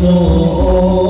صوتي